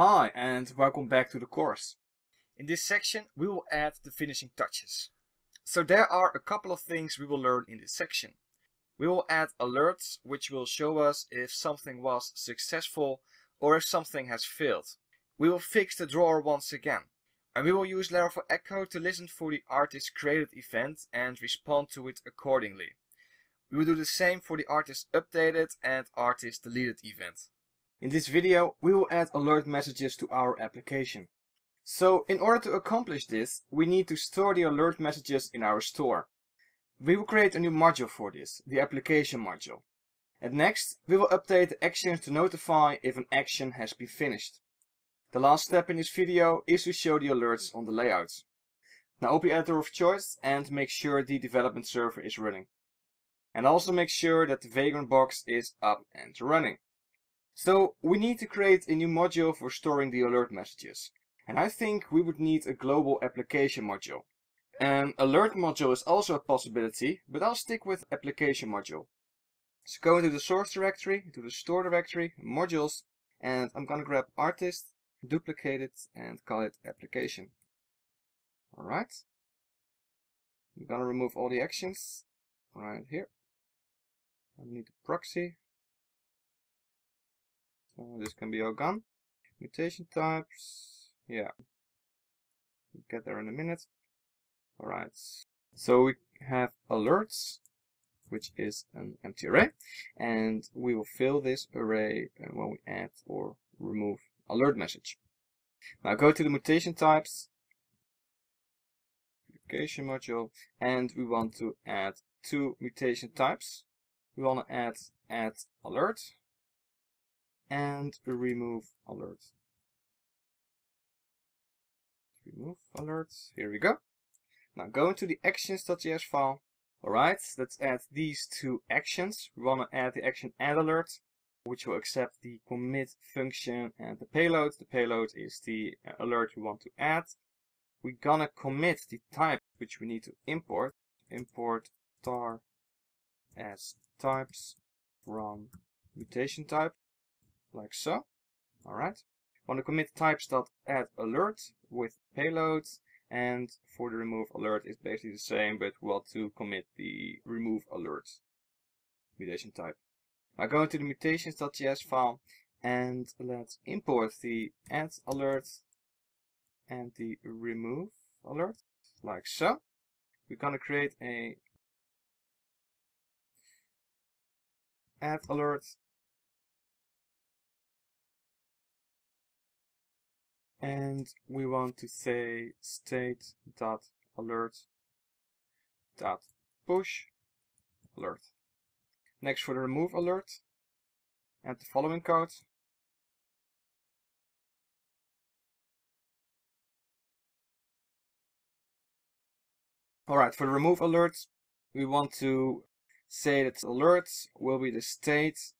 Hi and welcome back to the course. In this section we will add the finishing touches. So there are a couple of things we will learn in this section. We will add alerts which will show us if something was successful or if something has failed. We will fix the drawer once again. And we will use Laravel Echo to listen for the artist created event and respond to it accordingly. We will do the same for the artist updated and artist deleted event. In this video, we will add alert messages to our application. So in order to accomplish this, we need to store the alert messages in our store. We will create a new module for this, the application module. And next, we will update the actions to notify if an action has been finished. The last step in this video is to show the alerts on the layout. Now open your editor of choice and make sure the development server is running. And also make sure that the Vagrant box is up and running. So we need to create a new module for storing the alert messages. And I think we would need a global application module. An alert module is also a possibility, but I'll stick with application module. So go into the source directory, into the store directory, modules, and I'm gonna grab artist, duplicate it, and call it application. Alright. I'm gonna remove all the actions right here. I need a proxy, so this can be all gone. Mutation types, yeah. We'll get there in a minute. Alright, so we have alerts, which is an empty array, and we will fill this array uh, when we add or remove alert message. Now go to the mutation types, application module, and we want to add two mutation types. We want to add add alert and remove alerts. Remove alerts. Here we go. Now go into the actions.js file. Alright, let's add these two actions. We want to add the action add alert, which will accept the commit function and the payload. The payload is the uh, alert we want to add. We're gonna commit the type which we need to import. Import tar as types from mutation type like so. Alright. Want to commit type dot add alert with payloads and for the remove alert is basically the same but we want to commit the remove alert mutation type. Now go into the mutations.js file and let's import the add alert and the remove alert like so. We're gonna create a add alert and we want to say state dot alert alert. Next for the remove alert, add the following code. Alright, for the remove alert, we want to say that alerts will be the state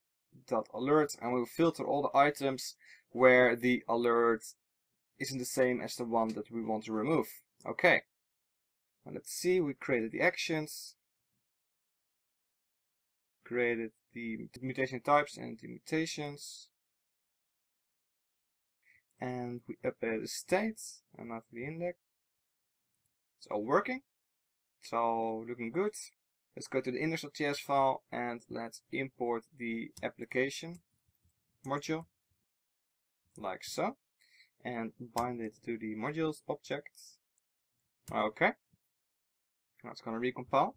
dot alert and we'll filter all the items where the alert isn't the same as the one that we want to remove. Okay. Now let's see, we created the actions, created the mutation types and the mutations, and we updated the state and not the index. It's all working. It's all looking good. Let's go to the index.js file and let's import the application module like so and bind it to the modules object. Okay. Now it's gonna recompile.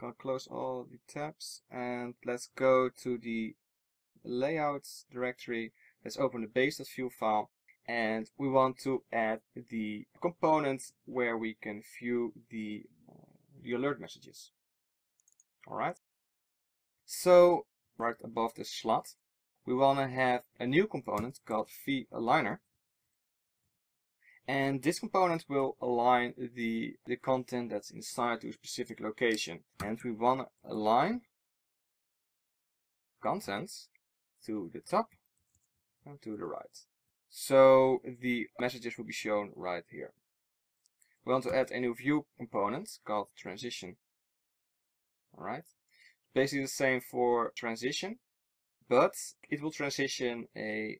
Gonna close all the tabs and let's go to the layouts directory. Let's open the base.vue file and we want to add the components where we can view the, uh, the alert messages. Alright. So right above the slot we want to have a new component called v-aligner and this component will align the, the content that's inside to a specific location. And we want to align contents to the top and to the right. So the messages will be shown right here. We want to add a new Vue component called transition. Alright. Basically the same for transition, but it will transition a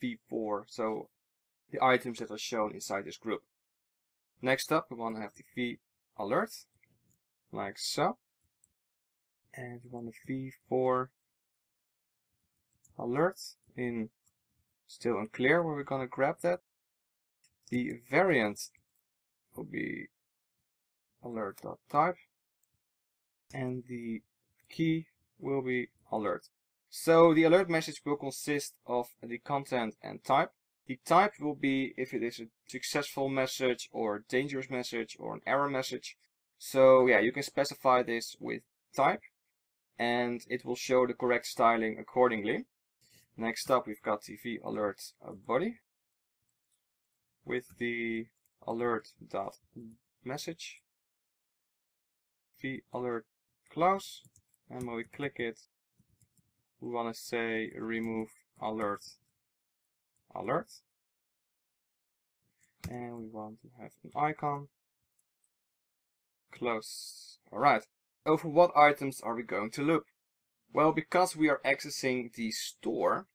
v-for, so the items that are shown inside this group. Next up, we want to have the v alert, like so. And we want a v-for alert in still unclear where we're going to grab that. The variant will be alert.type and the key will be alert. So the alert message will consist of the content and type. The type will be if it is a successful message or a dangerous message or an error message. So yeah, you can specify this with type and it will show the correct styling accordingly. Next up we've got TV alert uh, body with the alert dot message v alert close and when we click it we want to say remove alert alert and we want to have an icon. Close. Alright. Over what items are we going to loop well because we are accessing the store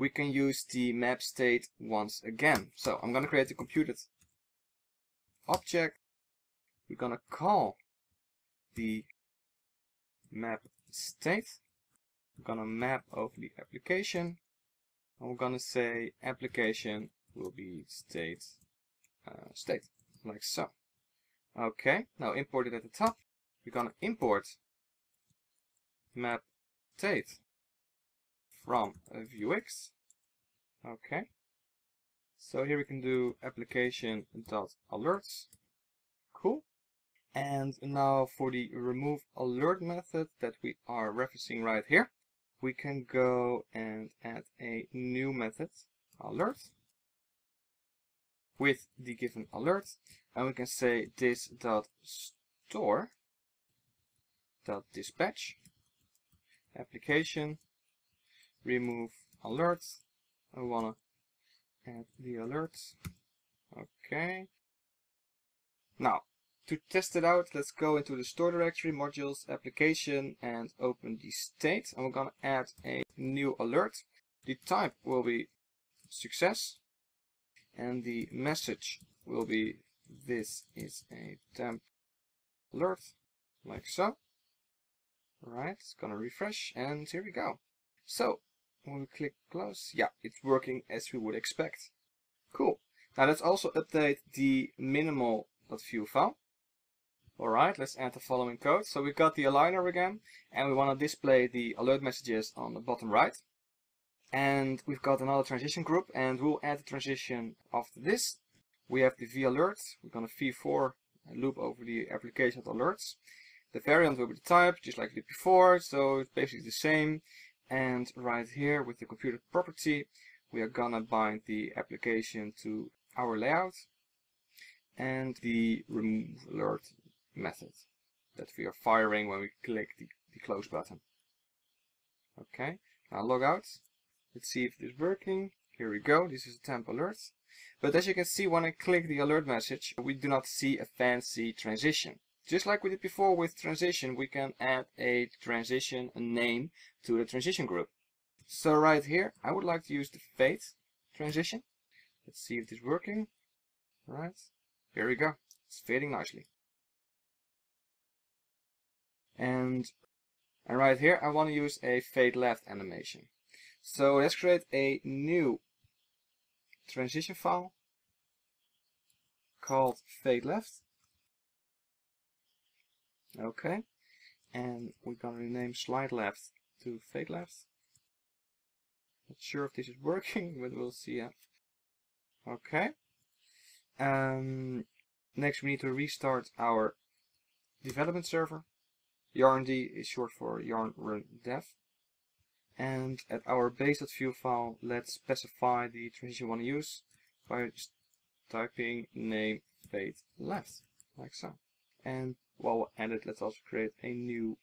we can use the map state once again. So I'm gonna create a computed object. We're gonna call the map state. I'm gonna map over the application. We're gonna say application will be state uh, state like so. Okay, now import it at the top. We're gonna import map state from Vuex. Okay. So here we can do application dot alerts. Cool. And now for the remove alert method that we are referencing right here, we can go and add a new method, alert, with the given alert. And we can say this dot store dot dispatch application remove alerts. I wanna add the alerts. Okay. Now to test it out, let's go into the store directory, modules, application, and open the state. And we're to add a new alert. The type will be success. And the message will be this is a temp alert, like so. Alright, it's gonna refresh, and here we go. So, when we click close, yeah, it's working as we would expect. Cool. Now let's also update the minimal.vue file. Alright, let's add the following code. So we've got the aligner again, and we want to display the alert messages on the bottom right. And we've got another transition group, and we'll add the transition after this. We have the v-alert, we're going to v-for loop over the application alerts. The variant will be the type, just like we did before, so it's basically the same. And right here with the computed property, we are gonna bind the application to our layout and the remove alert method that we are firing when we click the, the close button. Okay, now log out. Let's see if it is working. Here we go, this is a temp alert. But as you can see, when I click the alert message, we do not see a fancy transition. Just like we did before with transition, we can add a transition a name to the transition group. So right here, I would like to use the fade transition. Let's see if it is working. Right, here we go. It's fading nicely. And, and right here I want to use a fade left animation. So let's create a new transition file called fade left. Okay. And we're gonna rename slide left to fade left. Not sure if this is working, but we'll see. Okay. Um, next we need to restart our development server. YarnD is short for yarn run dev. And at our base.vue file, let's specify the transition we want to use by just typing name fade left, like so. And while we're at it, let's also create a new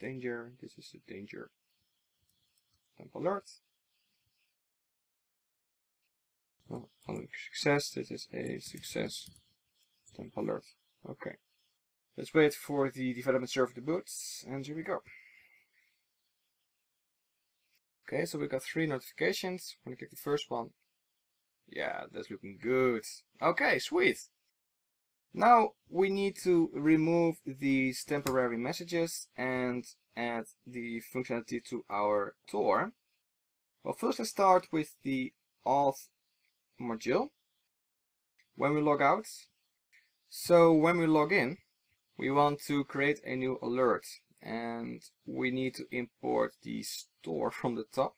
danger. This is a danger temp alert. Oh, success. This is a success temp alert. Okay. Let's wait for the development server to boot, and here we go. Okay, so we got three notifications. I'm gonna click the first one. Yeah, that's looking good. Okay, sweet. Now we need to remove these temporary messages and add the functionality to our Tor. Well, first let's start with the auth module. When we log out, so when we log in, we want to create a new alert and we need to import the store from the top.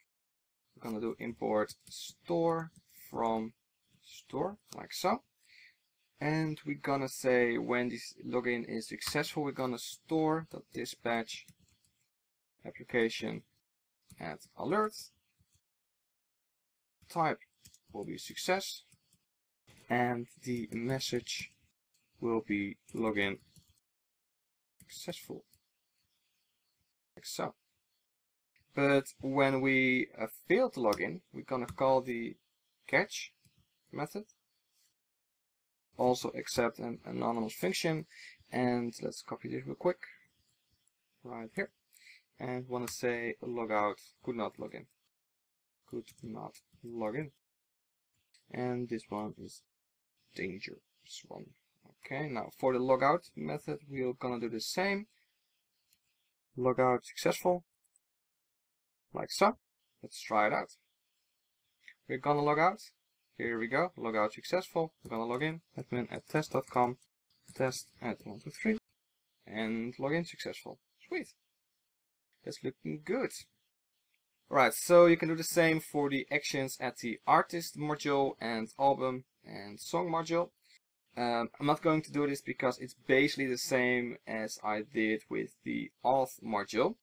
We're gonna do import store from store like so. And we're gonna say when this login is successful we're gonna store the dispatch application at alert. Type will be success. And the message will be login successful. Like so but when we uh, fail to log in we're gonna call the catch method. Also accept an anonymous function and let's copy this real quick. Right here. And want to say logout could not log in. Could not log in. And this one is dangerous one okay now for the logout method we're gonna do the same logout successful like so let's try it out we're gonna log out here we go, logout successful. We're gonna log in, admin at test.com, test at 123, and login successful. Sweet. That's looking good. Alright, so you can do the same for the actions at the artist module and album and song module. Um, I'm not going to do this because it's basically the same as I did with the auth module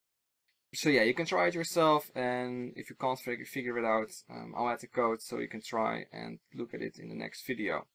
so yeah, you can try it yourself, and if you can't figure it out, um, I'll add the code so you can try and look at it in the next video.